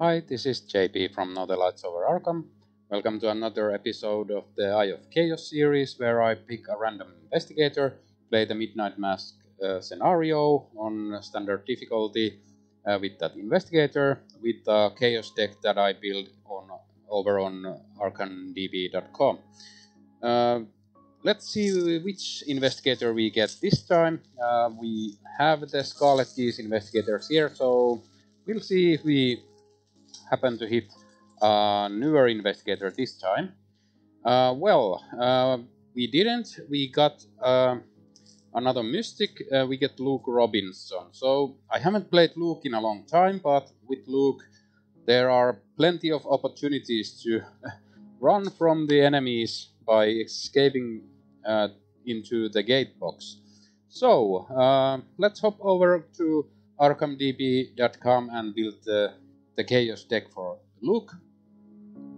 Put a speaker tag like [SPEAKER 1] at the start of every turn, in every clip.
[SPEAKER 1] Hi, this is JP from Northern Lights Over Arkham. Welcome to another episode of the Eye of Chaos series where I pick a random investigator, play the Midnight Mask uh, scenario on standard difficulty uh, with that investigator with the chaos deck that I built on over on arkhamdb.com. Uh, let's see which investigator we get this time. Uh, we have the Scarlet Keys investigators here, so we'll see if we happen to hit a newer investigator this time. Uh, well, uh, we didn't. We got uh, another Mystic. Uh, we get Luke Robinson. So I haven't played Luke in a long time, but with Luke there are plenty of opportunities to run from the enemies by escaping uh, into the gate box. So uh, let's hop over to arkhamdb.com and build the, the chaos deck for Luke.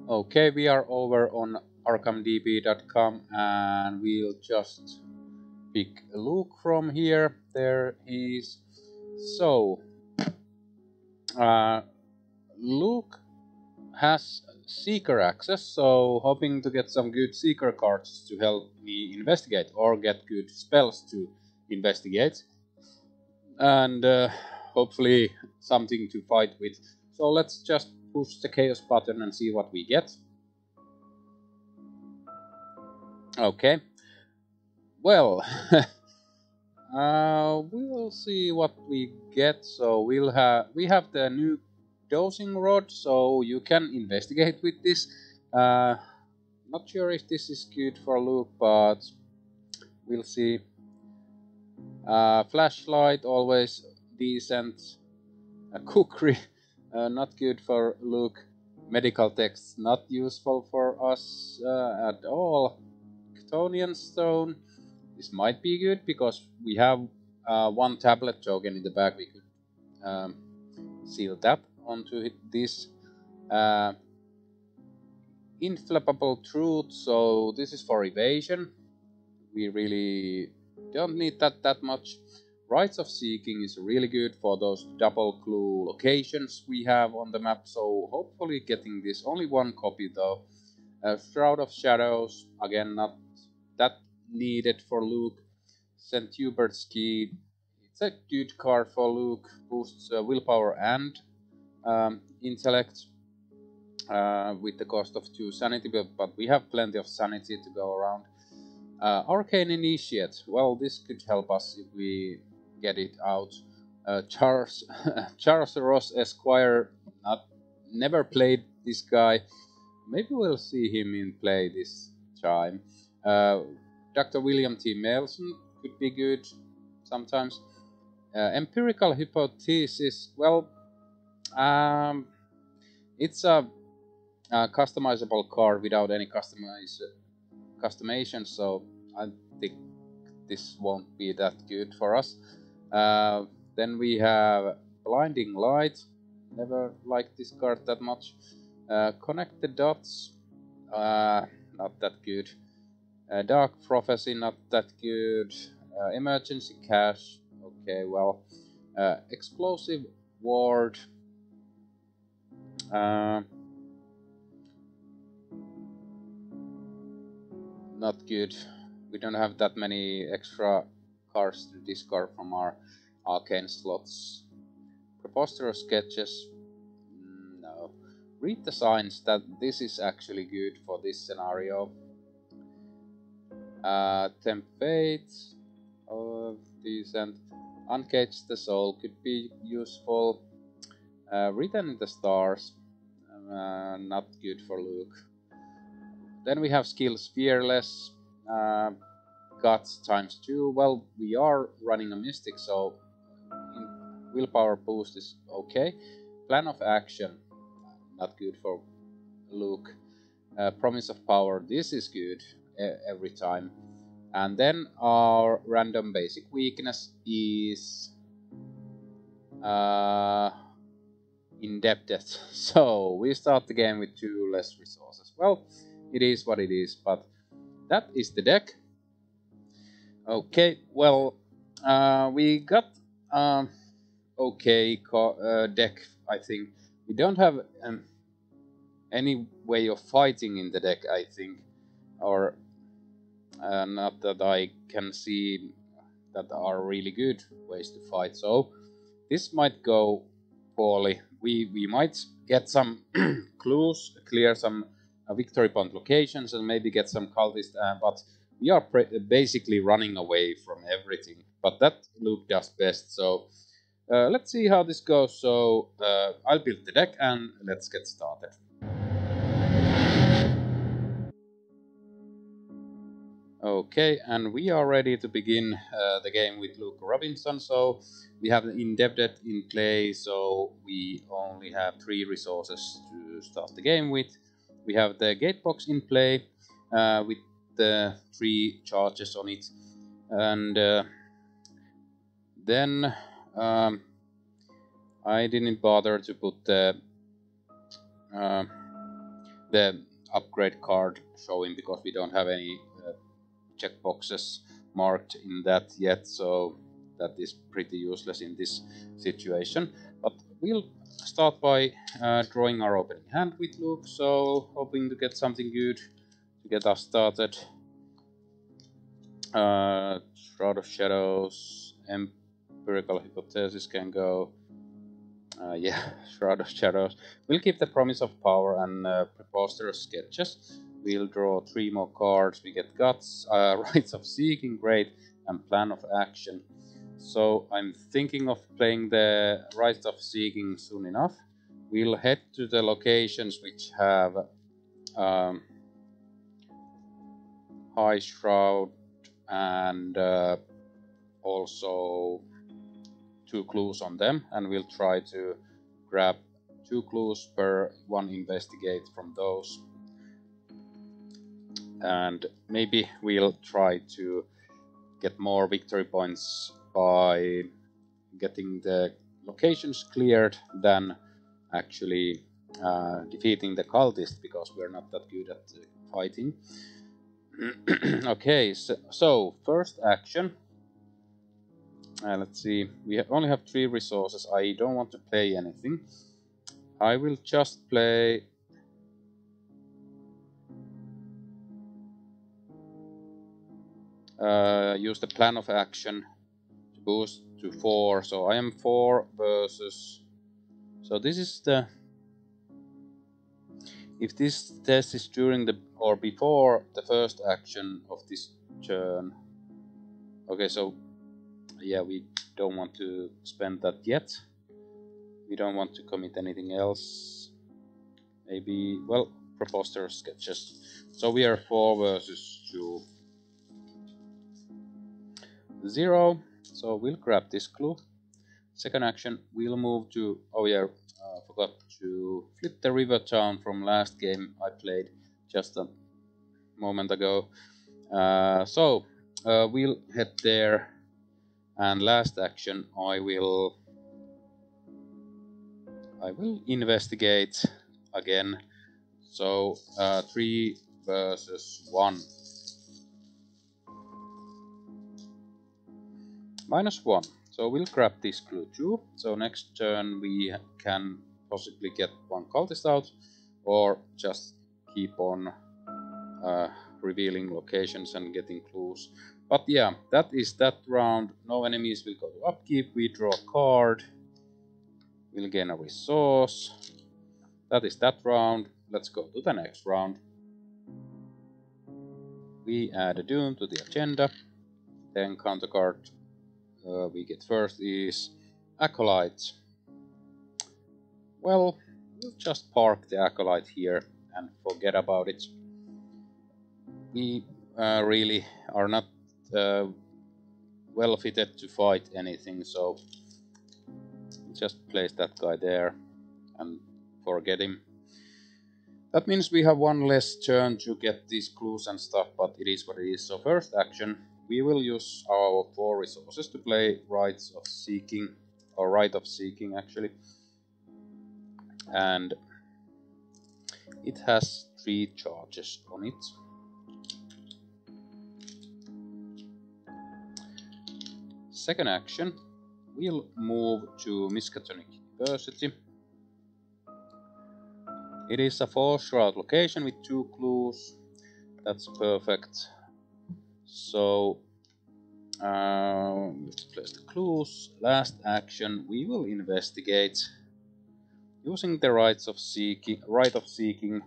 [SPEAKER 1] Okay, we are over on arkhamdb.com and we'll just pick Luke from here. There is. So, uh, Luke has seeker access, so hoping to get some good seeker cards to help me investigate or get good spells to investigate. And uh, hopefully something to fight with. So let's just push the chaos button and see what we get. Okay. Well, uh, we will see what we get. So we'll have we have the new dowsing rod, so you can investigate with this. Uh, not sure if this is good for Luke, but we'll see. Uh, flashlight always decent. A cookery uh, not good for Luke. Medical texts not useful for us uh, at all. Chthonian stone. This might be good because we have uh, one tablet token in the back. We could um, seal that onto this uh, ineffable truth. So this is for evasion. We really don't need that that much. Rites of Seeking is really good for those double clue locations we have on the map. So hopefully getting this only one copy though. Uh, Shroud of Shadows again not that needed for Luke. St. Hubert's Key. It's a good card for Luke. Boosts uh, willpower and um, intellect uh, with the cost of 2 sanity, but we have plenty of sanity to go around. Uh, Arcane Initiate, well this could help us if we get it out. Uh, Charles Charles Ross Esquire, not never played this guy. Maybe we'll see him in play this time. Uh, Dr. William T. Maleson could be good sometimes. Uh, empirical hypothesis, well, um, it's a, a, customizable car without any customize, customization, so I think this won't be that good for us. Uh, then we have Blinding Light, never liked this card that much. Uh, connect the Dots, uh, not that good. Uh, Dark Prophecy, not that good. Uh, emergency Cash. okay, well. Explosive Ward, not good. We don't have that many extra cards to discard from our arcane slots. Preposterous sketches. No. Read the signs that this is actually good for this scenario. Uh, Fate. Oh, decent. Uncage the Soul could be useful. Uh, written in the Stars. Uh, not good for Luke. Then we have skills Fearless. Uh, guts times 2. Well, we are running a Mystic, so willpower boost is okay. Plan of action, not good for Luke. Uh, promise of power, this is good every time. And then our random basic weakness is uh, indebted. So we start the game with two less resources. Well, it is what it is, but that is the deck. Okay, well, uh, we got um, okay uh, deck, I think. we don't have um, any way of fighting in the deck, I think, or uh, not that I can see that are really good ways to fight. So this might go poorly. We we might get some clues, clear some uh, victory point locations, and maybe get some cultists. Uh, but we are basically running away from everything. But that Luke does best. So uh, let's see how this goes. So uh, I'll build the deck and let's get started. Okay, and we are ready to begin uh, the game with Luke Robinson. So we have the Indebted in play, so we only have three resources to start the game with. We have the Gatebox in play uh, with the three charges on it, and uh, then um, I didn't bother to put the uh, the upgrade card showing because we don't have any checkboxes marked in that yet, so that is pretty useless in this situation. But we'll start by uh, drawing our opening hand with Luke, so hoping to get something good to get us started. Uh, Shroud of Shadows, Empirical Hypothesis can go. Uh, yeah, Shroud of Shadows. We'll keep the Promise of Power and uh, Preposterous Sketches. We'll draw three more cards. We get Guts, uh, Rites of Seeking, great, and Plan of Action. So I'm thinking of playing the Rites of Seeking soon enough. We'll head to the locations which have um, High Shroud and uh, also two clues on them, and we'll try to grab two clues per one investigate from those and maybe we'll try to get more victory points by getting the locations cleared than actually uh, defeating the cultist because we're not that good at fighting. okay, so, so, first action. Uh, let's see, we only have three resources. I don't want to play anything. I will just play uh, use the plan of action to boost to 4. So I am 4 versus... So this is the... If this test is during the or before the first action of this turn. Okay, so yeah, we don't want to spend that yet. We don't want to commit anything else. Maybe, well, preposterous sketches. So we are 4 versus 2. 0. So we'll grab this clue. Second action, we'll move to, oh yeah, uh, forgot to flip the river town from last game I played just a moment ago. Uh, so uh, we'll head there and last action I will I will investigate again. So uh, 3 versus 1. minus 1. So we'll grab this clue too. So next turn we can possibly get one cultist out or just keep on uh, revealing locations and getting clues. But yeah, that is that round. No enemies will go to upkeep. We draw a card. We'll gain a resource. That is that round. Let's go to the next round. We add a Doom to the agenda. Then counter card uh, we get first is Acolyte. Well, we'll just park the Acolyte here and forget about it. We uh, really are not uh, well fitted to fight anything, so just place that guy there and forget him. That means we have one less turn to get these clues and stuff, but it is what it is. So first action, we will use our four resources to play Rites of Seeking, or Rite of Seeking actually. And it has three charges on it. Second action, we'll move to Miskatonic University. It is a four shroud location with two clues. That's perfect. So uh, let's place the clues. Last action, we will investigate using the rites of seeking, rite of seeking.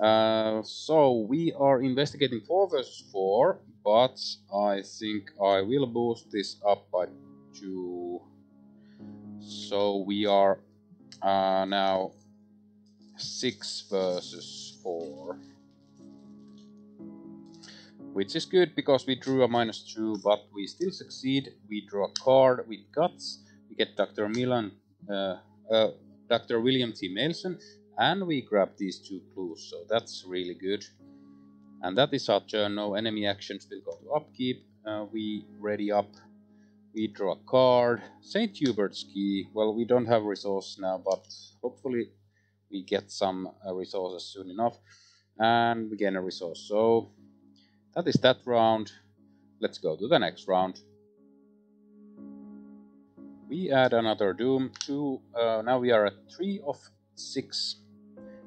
[SPEAKER 1] Uh, so we are investigating 4 versus 4, but I think I will boost this up by 2. So we are uh, now 6 versus 4. Which is good because we drew a minus 2, but we still succeed. We draw a card with guts. We get Dr. Milan, uh, uh, Dr. William T. Maleson, and we grab these two clues, so that's really good. And that is our turn, no enemy actions will go to upkeep. Uh, we ready up, we draw a card. St. Hubert's Key, well we don't have resources now, but hopefully we get some uh, resources soon enough. And we gain a resource, so that is that round. Let's go to the next round. We add another Doom. Two. Uh, now we are at three of six.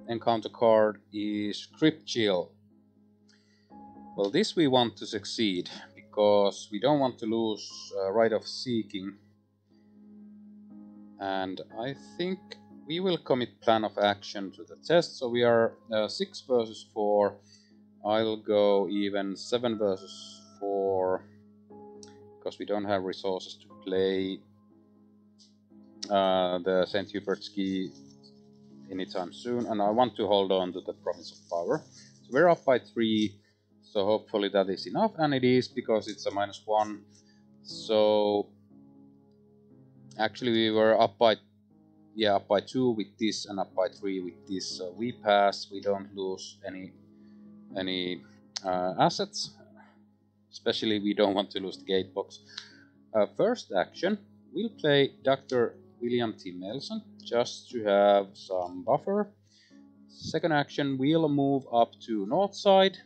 [SPEAKER 1] Encounter card is Crypt Chill. Well, this we want to succeed because we don't want to lose uh, rite of seeking. And I think we will commit plan of action to the test. So we are uh, 6 versus 4. I'll go even 7 versus 4 because we don't have resources to play uh, the St. Hubert's Key anytime soon. And I want to hold on to the Promise of Power. So we're up by 3. So hopefully that is enough, and it is because it's a minus one. So actually we were up by yeah up by two with this and up by three with this. So we pass. We don't lose any any uh, assets. Especially we don't want to lose the gate box. Uh, first action, we'll play Dr. William T. Maleson just to have some buffer. Second action, we'll move up to north side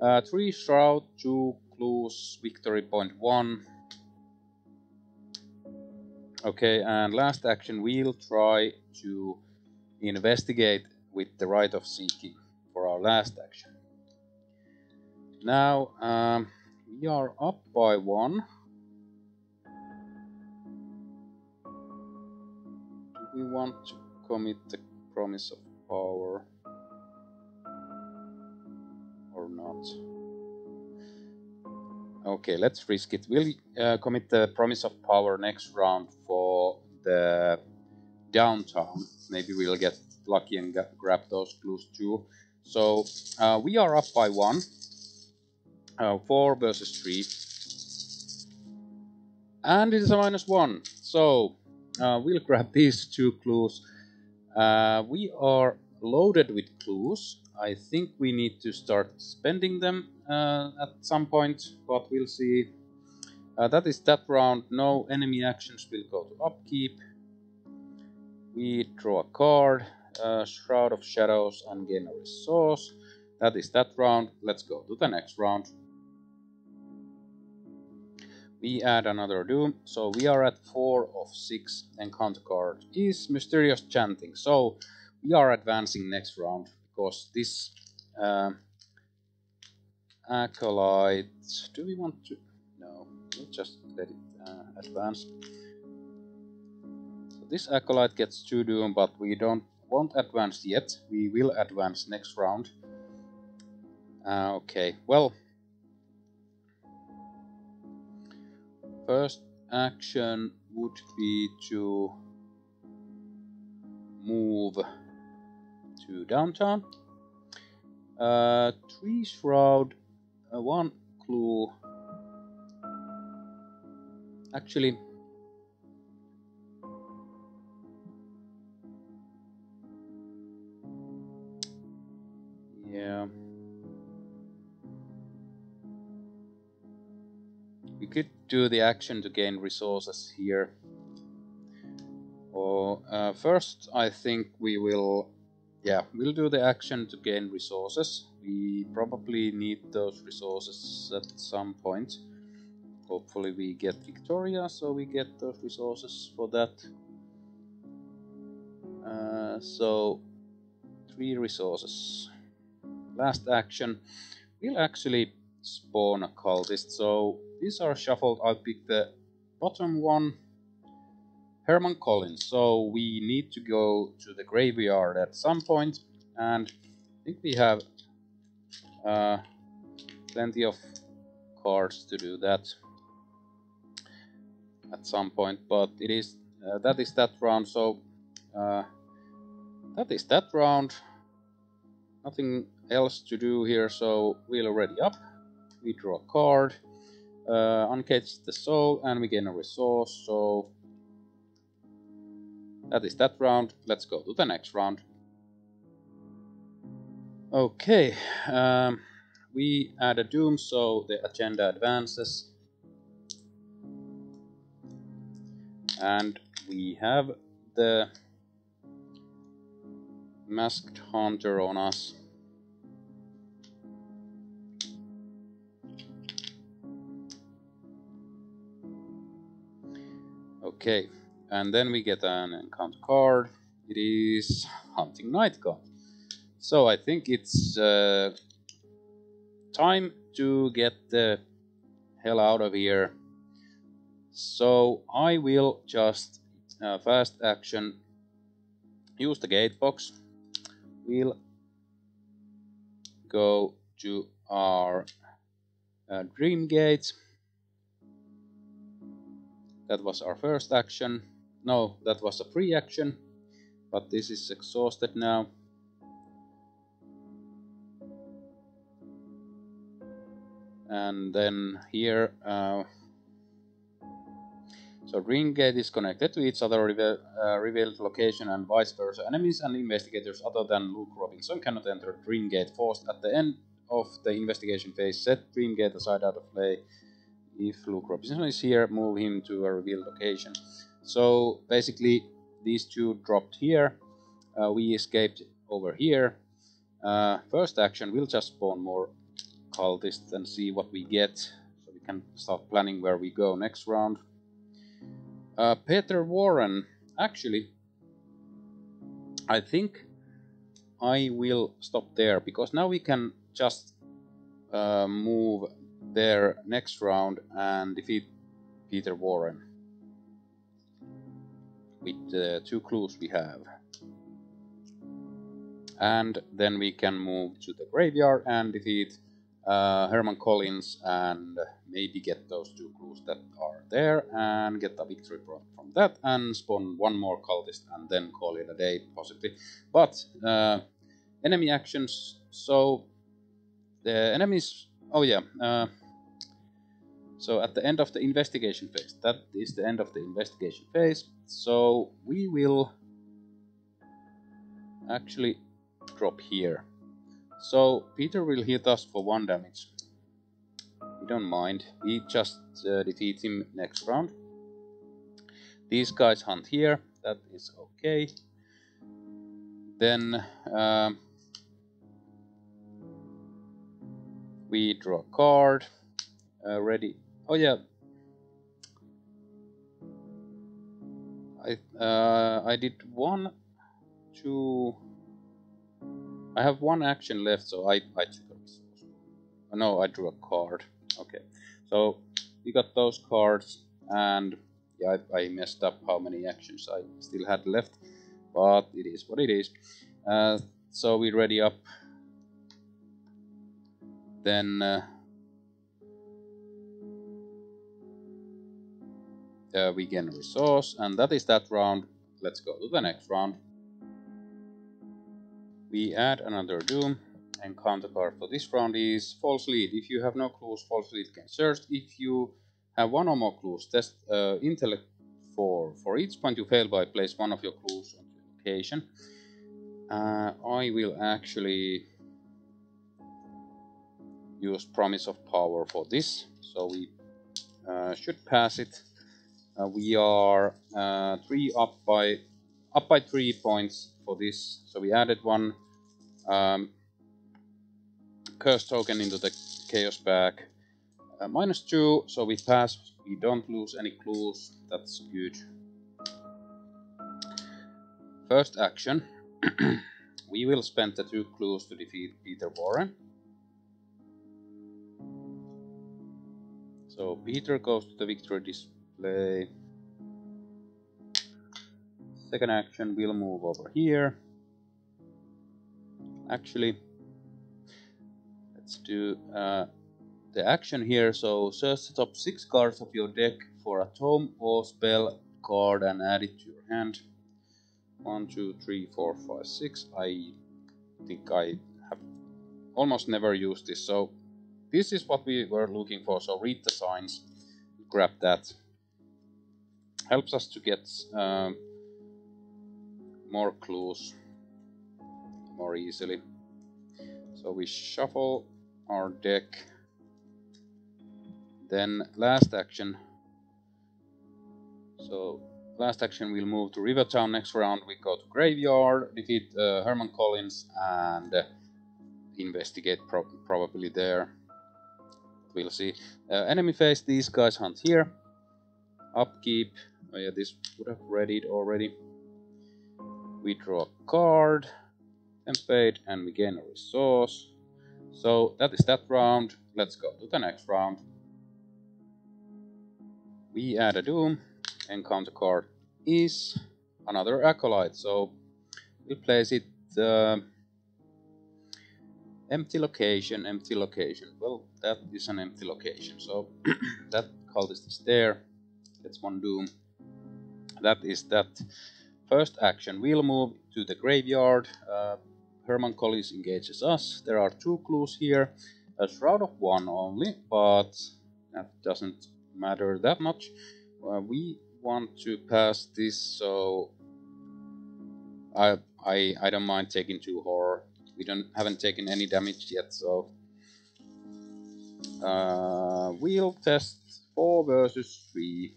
[SPEAKER 1] uh, 3 Shroud, 2 Clues, Victory Point 1. Okay, and last action, we'll try to investigate with the rite of seeking for our last action. Now, um, we are up by 1. Do we want to commit the promise of power? or not. Okay, let's risk it. We'll uh, commit the Promise of Power next round for the downtown. Maybe we'll get lucky and grab those clues too. So uh, we are up by one. Uh, four versus three. And it is a minus one. So uh, we'll grab these two clues. Uh, we are loaded with clues. I think we need to start spending them uh, at some point, but we'll see. Uh, that is that round. No enemy actions will go to upkeep. We draw a card, uh, of Shadows, and gain a resource. That is that round. Let's go to the next round. We add another Doom, so we are at 4 of 6. and Encounter card is Mysterious Chanting, so we are advancing next round because this uh, acolyte, do we want to, no, just let it uh, advance. So this acolyte gets 2 doom, but we don't won't advance yet, we will advance next round. Uh, okay, well, first action would be to move to downtown. Uh, three shroud, uh, one clue. Actually, yeah. We could do the action to gain resources here. Or uh, first, I think we will yeah, we'll do the action to gain resources. We probably need those resources at some point. Hopefully we get Victoria, so we get those resources for that. Uh, so three resources. Last action, we'll actually spawn a cultist. So these are shuffled. I'll pick the bottom one, Herman Collins. So we need to go to the graveyard at some point, and I think we have uh, plenty of cards to do that at some point. But it is uh, that is that round. So uh, that is that round. Nothing else to do here. So we'll ready up. We draw a card. Uh, uncage the soul and we gain a resource. So that is that round. Let's go to the next round. Okay, um, we add a doom so the agenda advances. And we have the masked hunter on us. Okay, and then we get an encounter card. It is Hunting Nightgaunt. So I think it's uh, time to get the hell out of here. So I will just uh, fast action use the gate box. We'll go to our uh, dream gate that was our first action. No, that was a free action, but this is exhausted now. And then here, uh, so Dream Gate is connected to each other uh, revealed location and vice versa. Enemies and investigators other than Luke Robinson cannot enter Dream Gate forced at the end of the investigation phase. Set Dream Gate aside out of play if Luke Robinson is here, move him to a revealed location. So basically, these two dropped here. Uh, we escaped over here. Uh, first action, we'll just spawn more cultists and see what we get. So we can start planning where we go next round. Uh, Peter Warren, actually, I think I will stop there because now we can just uh, move there next round and defeat Peter Warren with the two clues we have. And then we can move to the graveyard and defeat uh, Herman Collins and maybe get those two clues that are there and get a victory from that and spawn one more cultist and then call it a day possibly. But uh, enemy actions, so the enemies, oh yeah, uh, so at the end of the investigation phase, that is the end of the investigation phase. So we will actually drop here. So Peter will hit us for one damage. We don't mind. We just uh, defeat him next round. These guys hunt here. That is okay. Then um, we draw a card. Uh, ready Oh yeah. I uh, I did one, two. I have one action left, so I I took a resource. Oh, no, I drew a card. Okay, so we got those cards, and yeah, I, I messed up how many actions I still had left, but it is what it is. Uh, so we ready up. Then. Uh, uh, we gain resource, and that is that round. Let's go to the next round. We add another Doom, and counterpart for this round is False Lead. If you have no clues, False Lead can search. If you have one or more clues, test uh, Intellect 4. For each point you fail by, place one of your clues on the location. Uh, I will actually use Promise of Power for this, so we uh, should pass it we are uh, three up by up by three points for this. So we added one um, curse token into the chaos bag. Uh, minus two, so we pass. We don't lose any clues. That's good. First action. we will spend the two clues to defeat Peter Warren. So Peter goes to the victory display. Second action, we'll move over here. Actually, let's do uh, the action here. So search the top six cards of your deck for a tome or spell card and add it to your hand. One, two, three, four, five, six. I think I have almost never used this. So this is what we were looking for. So read the signs, grab that. Helps us to get um, more clues more easily. So we shuffle our deck. Then last action. So last action we'll move to Rivertown. Next round we go to Graveyard, defeat uh, Herman Collins and uh, investigate pro probably there. We'll see. Uh, enemy face, these guys hunt here. Upkeep. Oh yeah, this would have read it already. We draw a card. Tempt Fate and we gain a resource. So that is that round. Let's go to the next round. We add a Doom. Encounter card is another Acolyte. So we place it uh, empty location, empty location. Well, that is an empty location. So that cultist is there. That's one doom. That is that first action. We'll move to the graveyard. Uh, Herman Collins engages us. There are two clues here. A shroud of one only, but that doesn't matter that much. Uh, we want to pass this, so I I I don't mind taking two horror we don't haven't taken any damage yet, so uh, we'll test four versus three.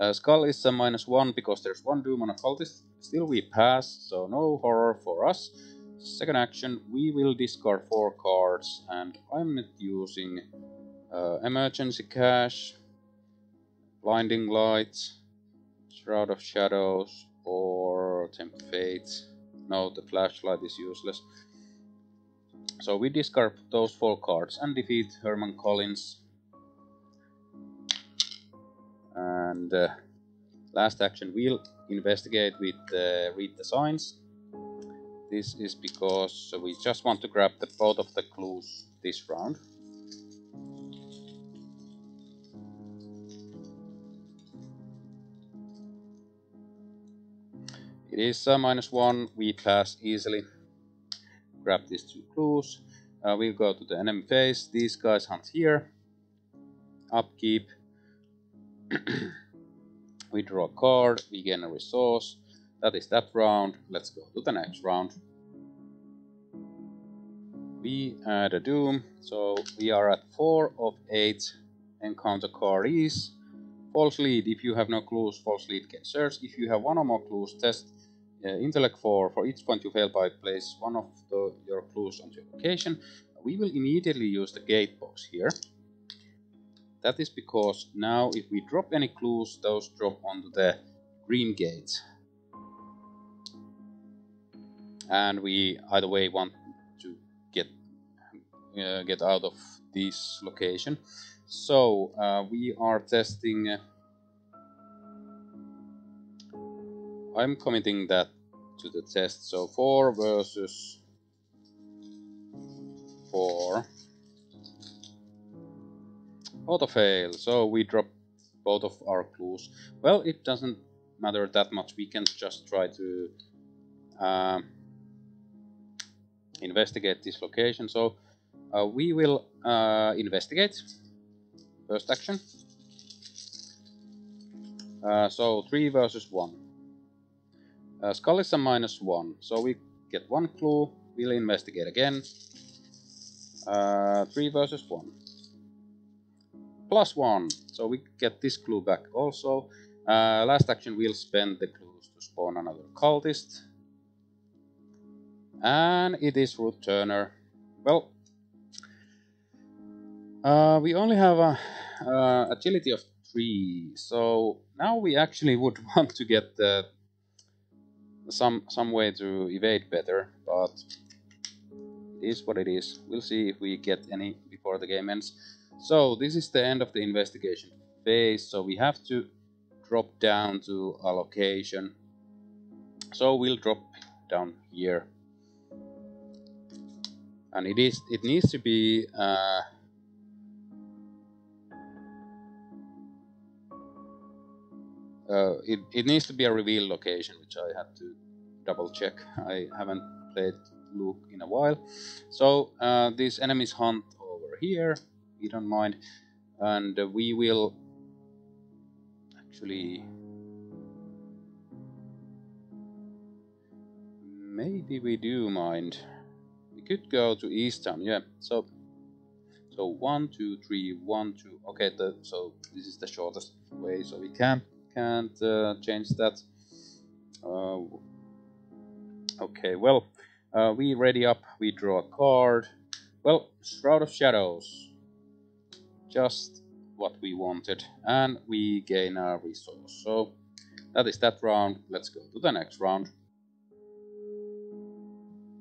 [SPEAKER 1] Uh, Skull is a minus one because there's one doom on a cultist. Still we pass, so no horror for us. Second action, we will discard four cards, and I'm not using uh, emergency cache, blinding light, shroud of shadows, or tempt fate. No, the flashlight is useless. So we discard those four cards and defeat Herman Collins. And uh, last action, we'll investigate with uh, read the signs. This is because we just want to grab the, both of the clues this round. It is a minus one, we pass easily. Grab these two clues. Uh, we'll go to the enemy phase. These guys hunt here. Upkeep. We draw a card, we gain a resource. That is that round. Let's go to the next round. We add a Doom, so we are at 4 of 8. Encounter card is False lead. If you have no clues, false lead can search. If you have one or more clues, test uh, intellect 4. For each point you fail by, place one of the, your clues onto your location. We will immediately use the gate box here. That is because now if we drop any clues, those drop onto the Dream Gate. And we either way want to get uh, get out of this location. So uh, we are testing uh, I'm committing that to the test. So 4 versus 4. Auto fail. So we drop both of our clues. Well, it doesn't matter that much. We can just try to uh, investigate this location. So uh, we will uh, investigate. First action. Uh, so 3 versus 1. Uh, is a minus one, so we get one clue. We'll investigate again. Uh, three versus one. Plus one, so we get this clue back also. Uh, last action, we'll spend the clues to spawn another cultist. And it is Ruth Turner. Well, uh, we only have a uh, agility of three, so now we actually would want to get the some some way to evade better, but it is what it is. We'll see if we get any before the game ends. So this is the end of the investigation phase, so we have to drop down to a location. So we'll drop down here. And it is it needs to be uh, uh, it, it needs to be a reveal location, which I had to double check. I haven't played Luke in a while. So uh, these enemies hunt over here, we don't mind. And uh, we will actually... Maybe we do mind. We could go to Easttown, yeah. So, so one, two, three, one, two. Okay, the, so this is the shortest way, so we can can't uh, change that. Uh, okay, well, uh, we ready up, we draw a card. Well, Shroud of Shadows. Just what we wanted. And we gain a resource. So, that is that round. Let's go to the next round.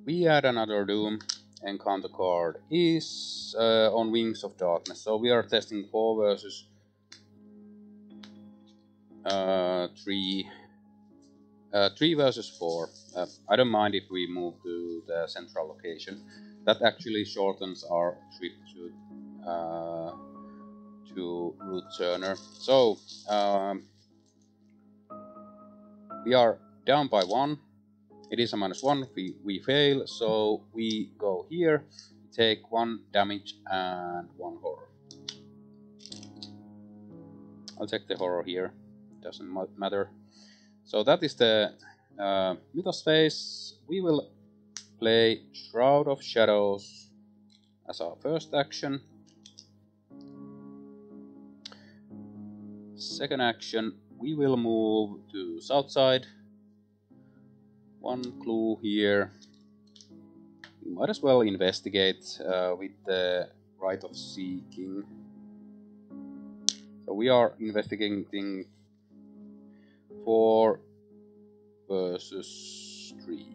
[SPEAKER 1] We add another Doom. Encounter card is uh, on Wings of Darkness. So we are testing 4 versus uh, three, uh, three versus four. Uh, I don't mind if we move to the central location. That actually shortens our trip to uh, to Ruth Turner. So um, we are down by one. It is a minus one. We we fail, so we go here, take one damage and one horror. I'll take the horror here doesn't matter. So that is the uh, Mythos phase. We will play Shroud of Shadows as our first action. Second action, we will move to south side. One clue here. We might as well investigate uh, with the rite of Seeking. So we are investigating 4 versus 3.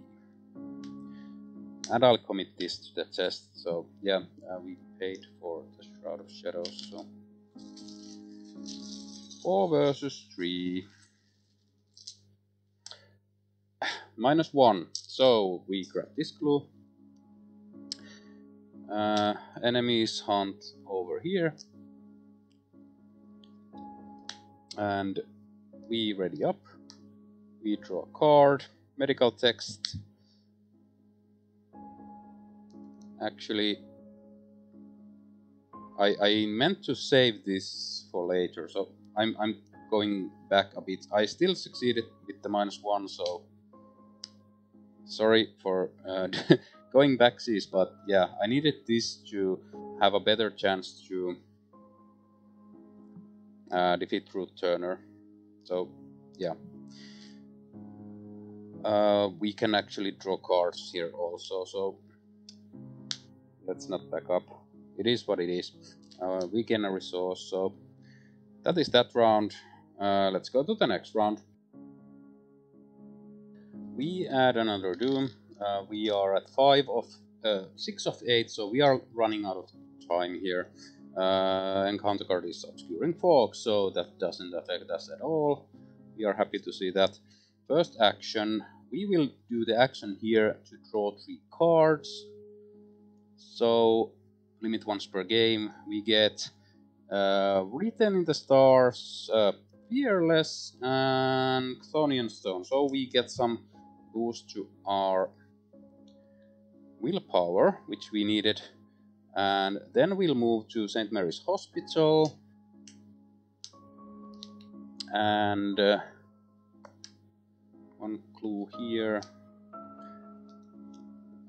[SPEAKER 1] And I'll commit this to the chest, so yeah, uh, we paid for the Shroud of Shadows, so... 4 versus 3. Minus 1, so we grab this clue. Uh, enemies hunt over here. And we ready up. We draw a card, medical text. Actually, I, I meant to save this for later, so I'm, I'm going back a bit. I still succeeded with the minus one, so sorry for uh, going backsies, but yeah, I needed this to have a better chance to uh, defeat Ruth Turner. So, yeah. Uh, we can actually draw cards here also, so let's not back up. It is what it is. Uh, we gain a resource, so that is that round. Uh, let's go to the next round. We add another Doom. Uh, we are at 5 of uh, 6 of 8, so we are running out of time here. Uh, encounter card is Obscuring Fog, so that doesn't affect us at all. We are happy to see that. First action, we will do the action here to draw three cards. So, limit once per game. We get Written in the Stars, uh, Fearless, and Chthonian Stone. So we get some boost to our willpower, which we needed and then we'll move to St. Mary's Hospital. And uh, one clue here.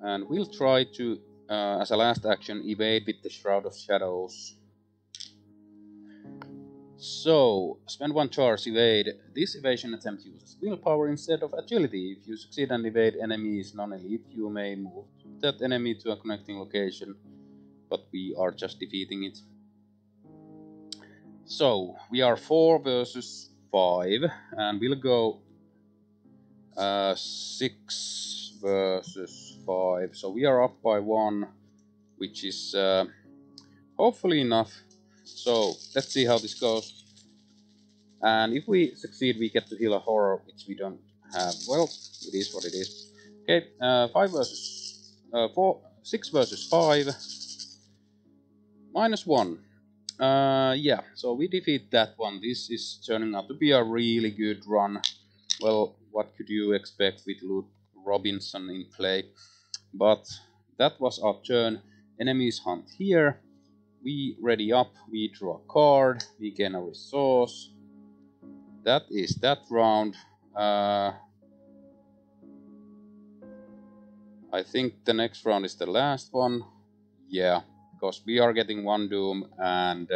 [SPEAKER 1] And we'll try to, uh, as a last action, evade with the Shroud of Shadows. So, spend one charge, evade. This evasion attempt uses willpower instead of agility. If you succeed and evade enemies non-elite, you may move that enemy to a connecting location but we are just defeating it. So, we are 4 versus 5, and we'll go Uh, 6 versus 5. So we are up by 1, which is uh, hopefully enough. So let's see how this goes. And if we succeed, we get to heal a horror, which we don't have. Well, it is what it is. Okay, uh, 5 versus... Uh, 4, 6 versus 5. Minus 1. Uh, yeah, so we defeat that one. This is turning out to be a really good run. Well, what could you expect with Luke Robinson in play? But that was our turn. Enemies hunt here. We ready up, we draw a card, we gain a resource. That is that round. Uh, I think the next round is the last one. Yeah, because we are getting one Doom and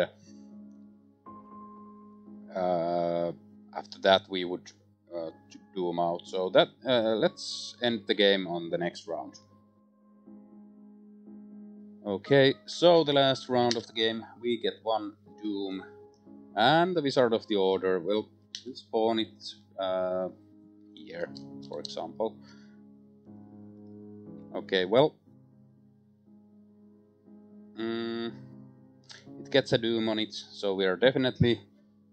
[SPEAKER 1] uh, after that we would uh, Doom out. So that uh, let's end the game on the next round. Okay, so the last round of the game we get one Doom and the Wizard of the Order will spawn it uh, here, for example. Okay, well, Mm, it gets a doom on it, so we are definitely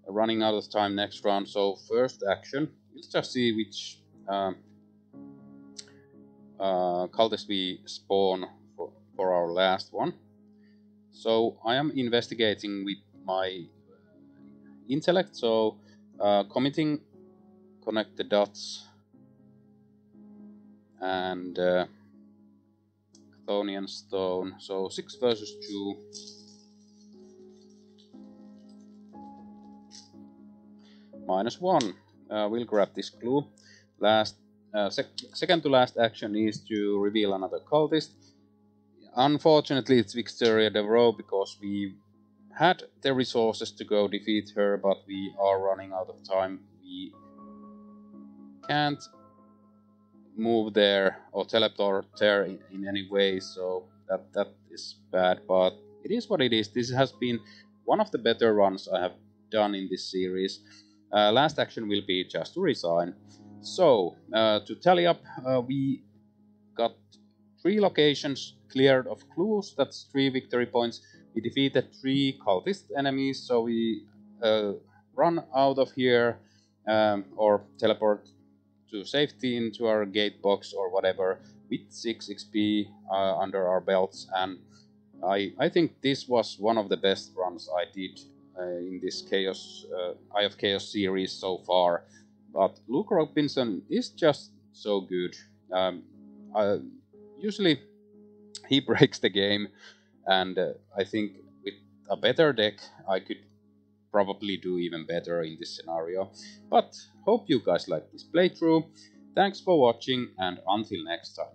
[SPEAKER 1] running out of time next round. So first action, let's just see which um, uh, we spawn for, our last one. So I am investigating with my intellect, so uh, committing, connect the dots, and uh, Stone. So 6 versus 2. Minus 1. Uh, we'll grab this clue. Last, uh, sec second to last action is to reveal another cultist. Unfortunately, it's Victoria Devereux because we had the resources to go defeat her, but we are running out of time. We can't move there or teleport there in, in any way, so that that is bad. But it is what it is. This has been one of the better runs I have done in this series. Uh, last action will be just to resign. So, uh, to tally up, uh, we got three locations cleared of clues, that's three victory points. We defeated three cultist enemies, so we uh, run out of here um, or teleport to safety into our gate box or whatever with 6 XP uh, under our belts and I, I think this was one of the best runs I did uh, in this Chaos uh, Eye of Chaos series so far. But Luke Robinson is just so good. Um, usually he breaks the game, and uh, I think with a better deck I could probably do even better in this scenario. But hope you guys like this playthrough. Thanks for watching and until next time.